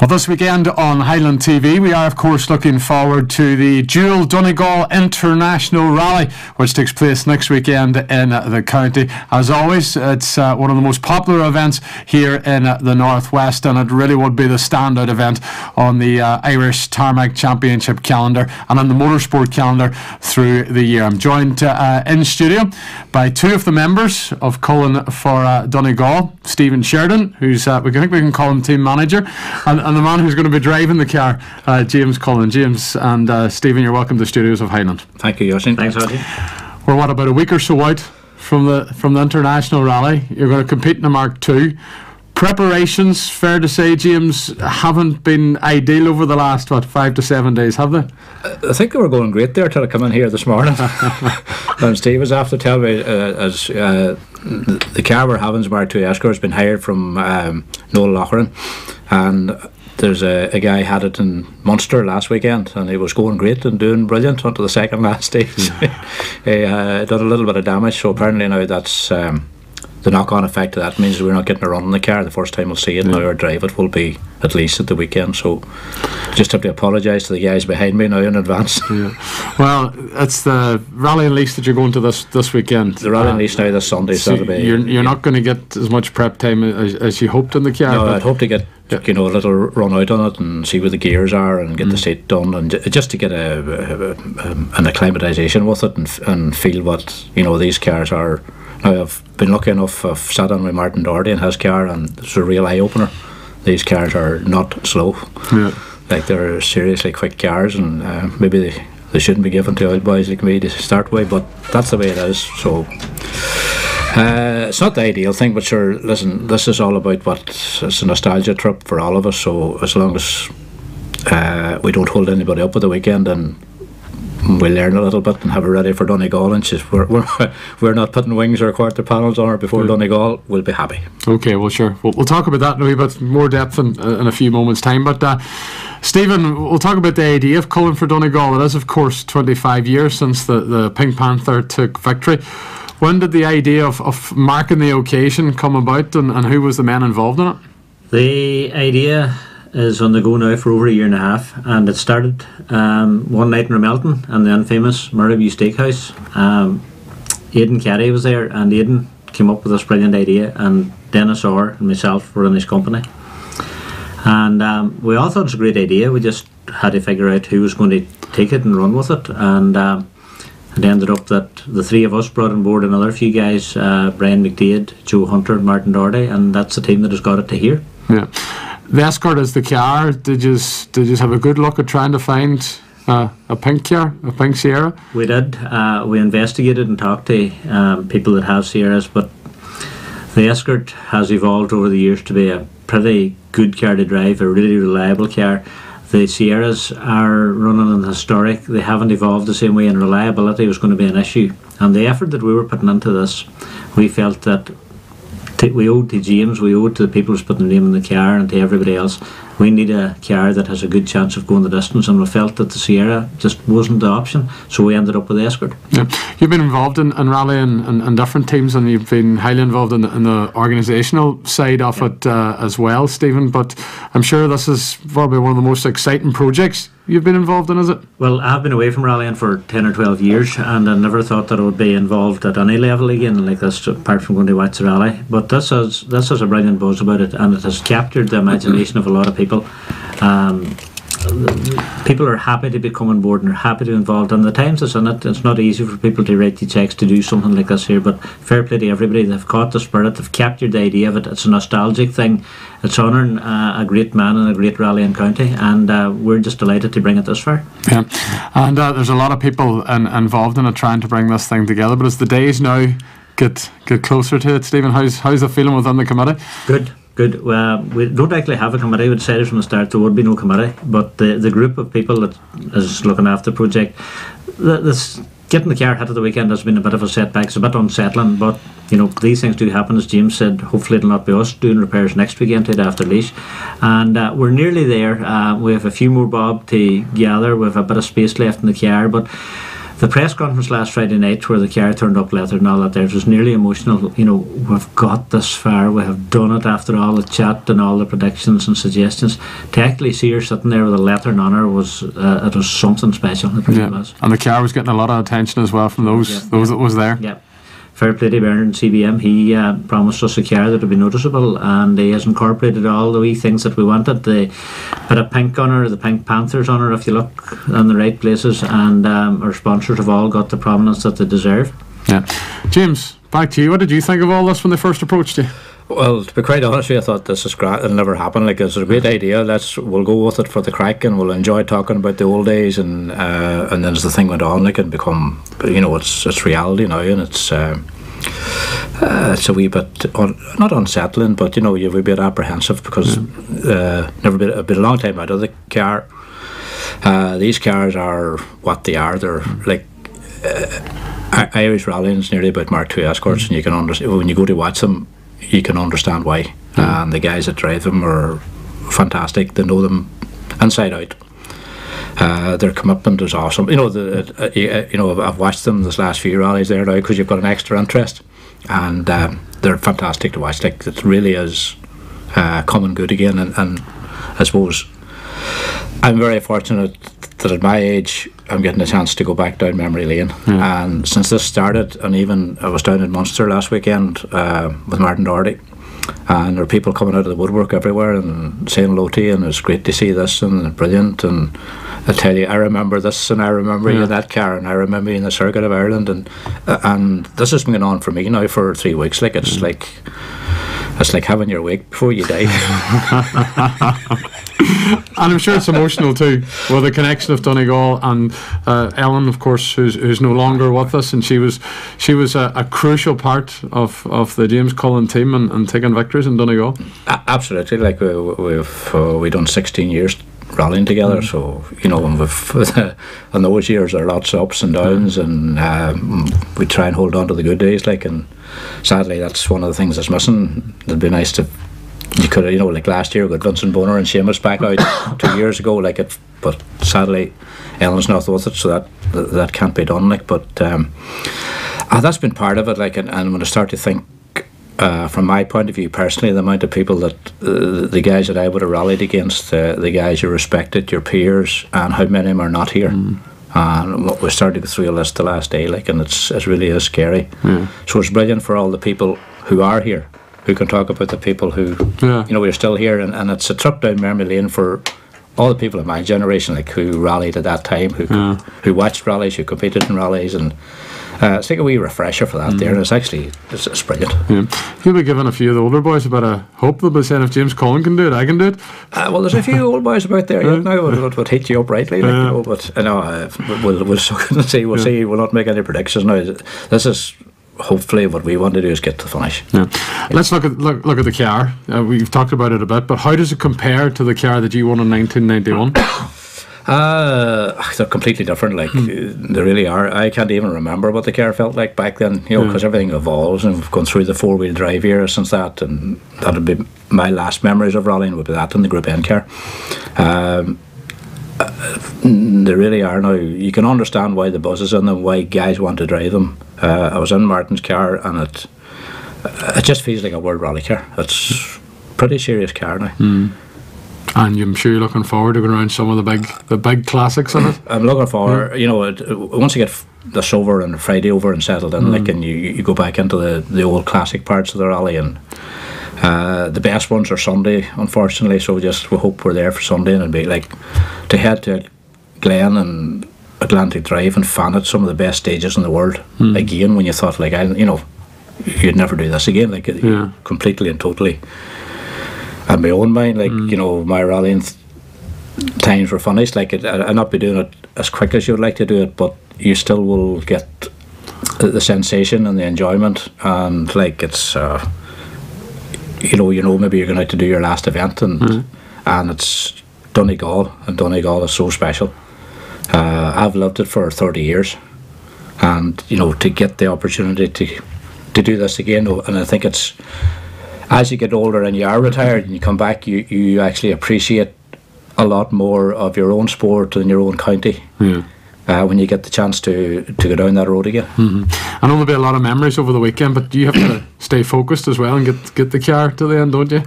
Well, this weekend on Highland TV, we are, of course, looking forward to the dual Donegal International Rally, which takes place next weekend in the county. As always, it's uh, one of the most popular events here in the Northwest, and it really would be the standout event on the uh, Irish Tarmac Championship calendar and on the motorsport calendar through the year. I'm joined uh, in studio by two of the members of Cullen for uh, Donegal, Stephen Sheridan, who's, uh, we think we can call him team manager, and, and the man who's going to be driving the car, uh, James Cullen. James and uh, Stephen, you're welcome to the studios of Highland. Thank you, Oisin. Thanks, Archie. We're what about a week or so out from the from the international rally. You're going to compete in a Mark Two. Preparations, fair to say, James, haven't been ideal over the last what five to seven days, have they? I think they were going great there till I come in here this morning. and Steve was after telling me uh, as uh, the car we're having, Mark Two Escort, has been hired from um, Noel Loughlin, and there's a, a guy had it in Munster last weekend and he was going great and doing brilliant until the second last stage. he uh, did a little bit of damage, so apparently now that's um, the knock on effect of that means we're not getting a run in the car the first time we'll see it, yeah. now our drive it will be at least at the weekend. So just have to apologise to the guys behind me now in advance. Yeah. Well, it's the Rally and lease that you're going to this this weekend. The Rally and lease now this Sunday, so Saturday. You're, you're yeah. not going to get as much prep time as, as you hoped in the car. No, I'd hope to get yeah. you know a little run out on it and see where the gears are and get mm. the seat done and just to get a, a, a, an acclimatisation with it and, and feel what you know these cars are I've been lucky enough, I've sat on with Martin Doherty in his car and it's a real eye opener. These cars are not slow. Yeah. Like they're seriously quick cars and uh, maybe they, they shouldn't be given to old boys like me to start with, but that's the way it is. So uh, it's not the ideal thing, but sure, listen, this is all about what it's a nostalgia trip for all of us. So as long as uh, we don't hold anybody up at the weekend and we learn a little bit and have it ready for Donegal. And just we're, we're, we're not putting wings or quarter panels on her before yeah. Donegal. We'll be happy. Okay, well, sure. We'll, we'll talk about that in a wee bit more depth in, uh, in a few moments' time. But uh, Stephen, we'll talk about the idea of Cullen for Donegal. It is, of course, 25 years since the, the Pink Panther took victory. When did the idea of, of marking the occasion come about and, and who was the man involved in it? The idea is on the go now for over a year and a half, and it started um, one night in Ramelton and the infamous Murrayview Steakhouse. Um, Aidan Caddy was there, and Aidan came up with this brilliant idea, and Dennis Orr and myself were in his company. And um, we all thought it was a great idea. We just had to figure out who was going to take it and run with it, and um, it ended up that the three of us brought on board another few guys: uh, Brian McDade, Joe Hunter, Martin Doherty, and that's the team that has got it to here. Yeah the Escort is the car. Did you did you have a good look at trying to find uh, a pink car, a pink Sierra? We did. Uh, we investigated and talked to um, people that have Sierras, but the Escort has evolved over the years to be a pretty good car to drive, a really reliable car. The Sierras are running an historic. They haven't evolved the same way, and reliability was going to be an issue. And the effort that we were putting into this, we felt that we owe to James, we owe to the people who's put the name in the car and to everybody else. We need a car that has a good chance of going the distance, and we felt that the Sierra just wasn't the option, so we ended up with the Escort. Yeah. You've been involved in, in rally and, and, different teams, and you've been highly involved in the, in the organisational side of yeah. it uh, as well, Stephen. But I'm sure this is probably one of the most exciting projects you've been involved in, is it? Well, I've been away from rallying for 10 or 12 years and I never thought that I would be involved at any level again like this, apart from going to watch the rally. But this has, this has a brilliant buzz about it and it has captured the imagination of a lot of people. Um, people are happy to become on board and are happy to be involved. And the times it's in it, it's not easy for people to write the checks to do something like this here. But fair play to everybody. They've caught the spirit. They've captured the idea of it. It's a nostalgic thing. It's honouring uh, a great man and a great rally in county, and uh, we're just delighted to bring it this far. Yeah, and uh, there's a lot of people in, involved in it trying to bring this thing together. But as the days now get get closer to it, Stephen, how's how's the feeling within the committee? Good Good. Well, we don't actually have a committee. We decided from the start there would be no committee, but the the group of people that is looking after the project, this getting the car hit at the weekend has been a bit of a setback. It's a bit unsettling, but you know these things do happen. As James said, hopefully it'll not be us doing repairs next weekend to after Laois, and uh, we're nearly there. Uh, we have a few more bob to gather. We have a bit of space left in the car, but the press conference last Friday night where the car turned up leather and all that there was nearly emotional. You know, we've got this far, we have done it after all the chat and all the predictions and suggestions. To actually see her sitting there with a letter on her was uh, it was something special. It really Yeah. was. And the car was getting a lot of attention as well from those Yeah. those that was there. Yeah. Fair play to Bernard CBM. He uh, promised us a car that would be noticeable, and he has incorporated all the wee things that we wanted. The bit of pink on her, the pink panthers on her, if you look in the right places, and um, our sponsors have all got the prominence that they deserve. Yeah. James, back to you. What did you think of all this when they first approached you? Well, to be quite honest with you, I thought this is great. It'll never happen. Like it's a great idea. Let's we'll go with it for the crack, and we'll enjoy talking about the old days. And uh, and then as the thing went on, like it become, you know, it's it's reality now, and it's. Uh, uh, it's a wee bit un- not unsettling, but you know you're a bit apprehensive because uh, never been been a long time out of the car. Uh, these cars are what they are. They're like I- Irish rallying's nearly about Mark II escorts, and you can understand when you go to watch them, you can understand why. And the guys that drive them are fantastic. They know them inside out. Uh, their commitment is awesome. You know, the, uh, you, uh, you know, I've- watched them this last few rallies there now because you've got an extra interest, and um, they're fantastic to watch. Like it really is uh, coming good again, and, and I suppose I'm very fortunate that at my age I'm getting a chance to go back down memory lane. And since this started, and even I was down in Munster last weekend uh, with Martin Doherty, and there are people coming out of the woodwork everywhere and saying hello to you, and it's great to see this and brilliant. And I tell you, I remember this, and I remember you in that car, and I remember you in the Circuit of Ireland, and uh, and this has been going on for me now for three weeks. Like it's like. It's like having your wake before you die. And I'm sure it's emotional too, with the connection of Donegal and uh, Ellen, of course, who's, who's no longer with us, and she was she was a, a crucial part of, of the James Cullen team and, and taking victories in Donegal. Absolutely, like we, we've uh, we done sixteen years rallying together, so you know, and we've in those years there are lots of ups and downs, and um, we try and hold on to the good days. Like, and sadly, that's one of the things that's missing. It'd be nice to you could have, you know like last year we got Vincent Bonner and Seamus back out two years ago, like it, but sadly, Ellen's not with it, so that that, can't be done. Like, but um, ah, that's been part of it. Like, and, and when I start to think uh, from my point of view personally, the amount of people that uh, the guys that I would have rallied against, uh, the guys you respected, your peers, and how many of them are not here. And what we started to go through a list the last day, like, and it's it really is scary. So it's brilliant for all the people who are here, who can talk about the people who, Yeah. you know, we're still here, and, and it's a trip down memory lane for all the people of my generation, like who rallied at that time, who who watched rallies, who competed in rallies, and uh, it's like a wee refresher for that. There, and it's actually it's, it's brilliant. Yeah. You'll be giving a few of the older boys a bit of hope. They'll be saying, if James Cullen can do it, I can do it. Uh, well, there's a few old boys about there yet now would, would, would hit you up rightly, like, you know, but I know uh, we'll we'll and see. We'll see. We'll not make any predictions now. This is hopefully what we want to do is get to the finish. Yeah. Let's look at look, look at the car. Uh, we've talked about it a bit, but how does it compare to the car that you won in 1991? Uh, they're completely different. Like uh, they really are. I can't even remember what the car felt like back then. You know, because everything evolves, and we've gone through the four wheel drive era since that, and that would be my last memories of rallying would be that in the Group N car. Um, they really are now. You can understand why the buzzes in them, why guys want to drive them. Uh, I was in Martin's car, and it it just feels like a world rally car. It's pretty serious car now. Hmm. and I'm sure you're looking forward to going around some of the big the big classics in it. I'm looking for hmm. you know it, once you get this over and Friday over and settled in, hmm. like, and you, you go back into the, the old classic parts of the rally, and uh, the best ones are Sunday, unfortunately. So just we hope we're there for Sunday, and it'd be like to head to Glen and Atlantic Drive and Fanad some of the best stages in the world again. When you thought like I, you know, you'd never do this again, like Yeah. completely and totally. And my own mind, like you know, my rallying times were finished. Like it, I'd not be doing it as quick as you would like to do it, but you still will get the, the sensation and the enjoyment, and like it's, uh, you know, you know, maybe you're going out to do your last event, and and it's Donegal, and Donegal is so special. Uh, I've loved it for thirty years, and you know, to get the opportunity to to do this again, and I think it's as you get older and you are retired and you come back, you, you actually appreciate a lot more of your own sport and your own county. Uh, when you get the chance to to go down that road again. I know there'll be a lot of memories over the weekend, but you have to stay focused as well and get get the car to the end, don't you?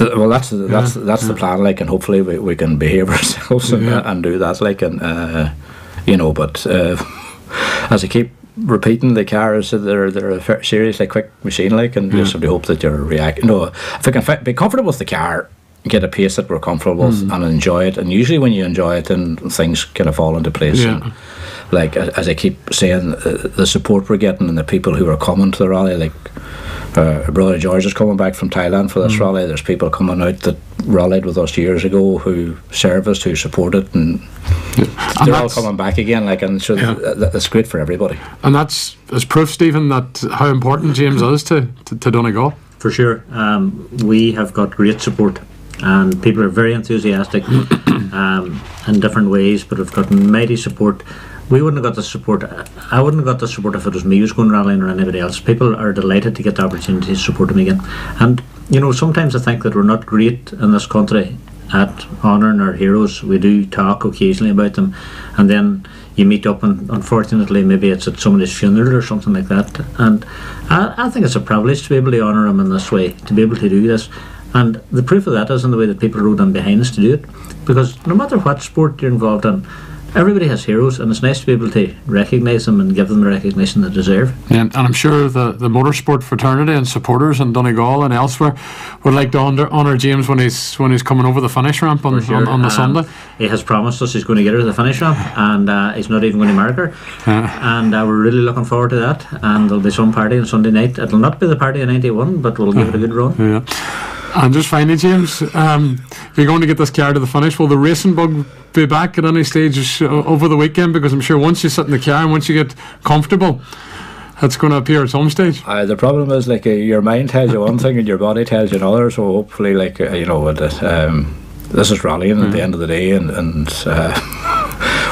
Uh, Well, that's the, that's that's the plan, like, and hopefully we, we can behave ourselves and, Yeah. and do that, like, and uh, you know. But uh, as I keep repeating, the car is they're they're a seriously quick machine, like, and you simply hope that you're reacting. No, if I can fi- be comfortable with the car, get a pace that we're comfortable with, and enjoy it. And usually, when you enjoy it, then things kind of fall into place. Yeah. And, like as I keep saying, uh, the support we're getting and the people who are coming to the rally, like uh, brother George is coming back from Thailand for this rally. There's people coming out that rallied with us years ago who serviced, who supported, and And they're all coming back again. Like, and so Yeah. th- th- that's great for everybody. And that's as proof, Stephen, that how important James is to, to, to Donegal. For sure. Um, we have got great support and people are very enthusiastic um, in different ways, but have got mighty support. We wouldn't have got the support. I wouldn't have got the support if it was me who's going rallying or anybody else. People are delighted to get the opportunity to support them again. And, you know, sometimes I think that we're not great in this country at honouring our heroes. We do talk occasionally about them, and then you meet up, and unfortunately, maybe it's at somebody's funeral or something like that. And I, I think it's a privilege to be able to honour them in this way, to be able to do this. And the proof of that is in the way that people rode on behind us to do it. Because no matter what sport you're involved in, everybody has heroes, and it's nice to be able to recognise them and give them the recognition they deserve. And, and I'm sure the, the motorsport fraternity and supporters in Donegal and elsewhere would like to honour, James when he's when he's coming over the finish ramp on, For on, on the Um, Sunday. He has promised us he's going to get her to the finish ramp, and uh, he's not even going to mark her. and uh, we're really looking forward to that. And there'll be some party on Sunday night. It'll not be the party of '91, but we'll give it a good run. Yeah. And just finally, James, um, if you're going to get this car to the finish, will the racing bug be back at any stage over the weekend? Because I'm sure once you sit in the car and once you get comfortable, that's going to appear at some stage. Uh, the problem is like uh, your mind tells you one thing and your body tells you another. So hopefully, like uh, you know, that, um, this is rallying at the end of the day, and and uh,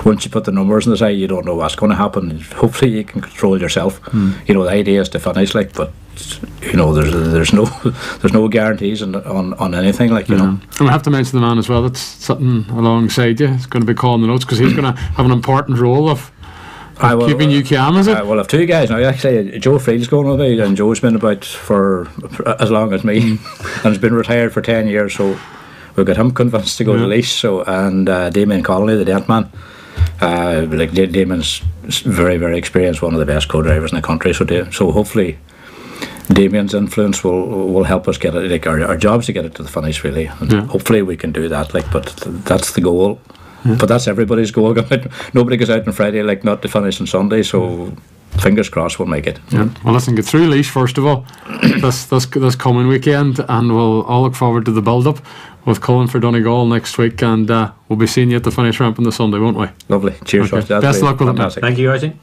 once you put the numbers in the side, you don't know what's going to happen. Hopefully, you can control yourself. You know, the idea is to finish, like, but you know, there's there's no there's no guarantees on on, on anything, like you know. And we have to mention the man as well that's sitting alongside you. He's going to be calling the notes because he's going to have an important role of, I will- keeping you calm, is it? Uh, well, I've two guys now. Actually, Joe Fried's going with me, and Joe's been about for as long as me, and has been retired for ten years. So we've got him convinced to go Yeah. to Laois. So and uh, Damien Connolly, the dent man. Uh, like Da- Damien's very, very experienced, one of the best co-drivers in the country. So, Da- so hopefully, Damien's influence will will help us get it. Like our, our job's to get it to the finish, really, and Yeah. hopefully we can do that. Like, but th- that's the goal. But that's everybody's goal. Nobody goes out on Friday like not to finish on Sunday. So fingers crossed we'll make it. Yeah. Well, listen, get through Laois first of all this this this coming weekend, and we'll all look forward to the build up with Cullen for Donegal next week, and uh, we'll be seeing you at the finish ramp on the Sunday, won't we? Lovely. Cheers. Okay. Best great. luck with it, Thank you, Archie.